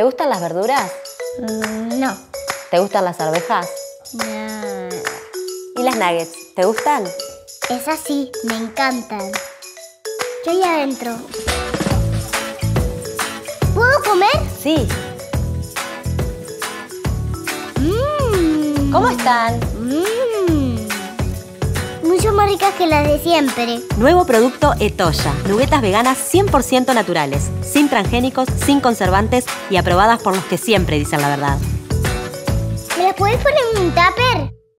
¿Te gustan las verduras? Mm, no. ¿Te gustan las arvejas? No. ¿Y las nuggets? ¿Te gustan? Esas sí, me encantan. Yo ahí adentro. ¿Puedo comer? Sí. Mmm. ¿Cómo están? Mmm. Ricas que las de siempre. Nuevo producto Etoya. Nuguetas veganas 100% naturales, sin transgénicos, sin conservantes y aprobadas por los que siempre dicen la verdad. ¿Me las podés poner en un tupper?